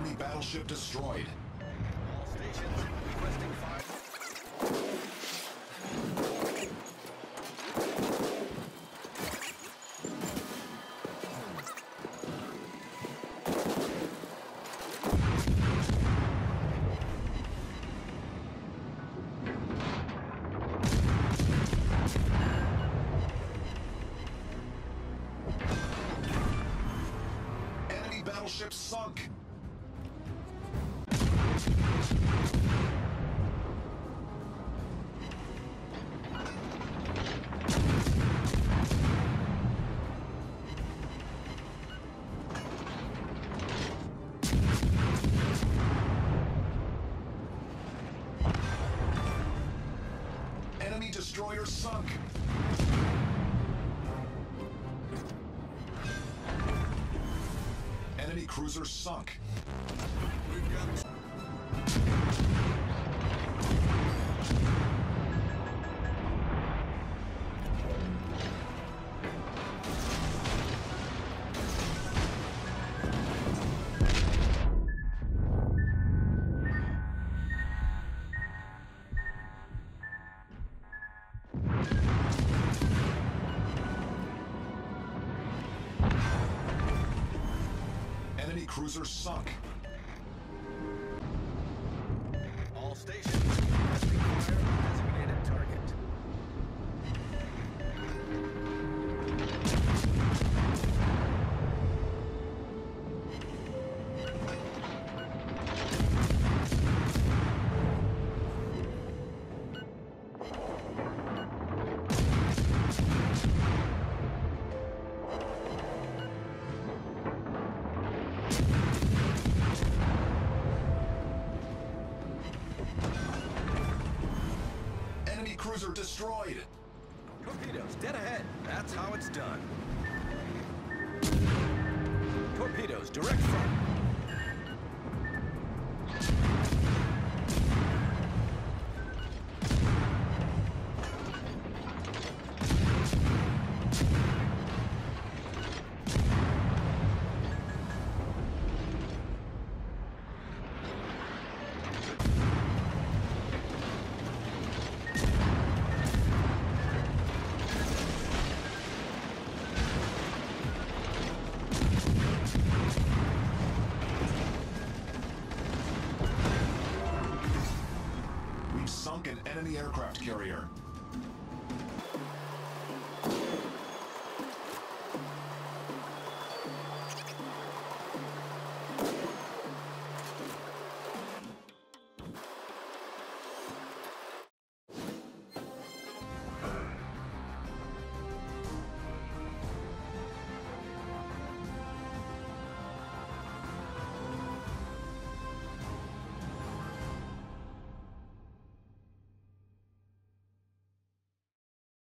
Enemy battleship destroyed. All stations requesting fire. Battleship sunk. Destroyer sunk. Enemy cruiser sunk. Enemy cruiser sunk. All Enemy cruiser destroyed. Torpedoes dead ahead. That's how it's done. Torpedoes direct front. sunk an enemy aircraft carrier.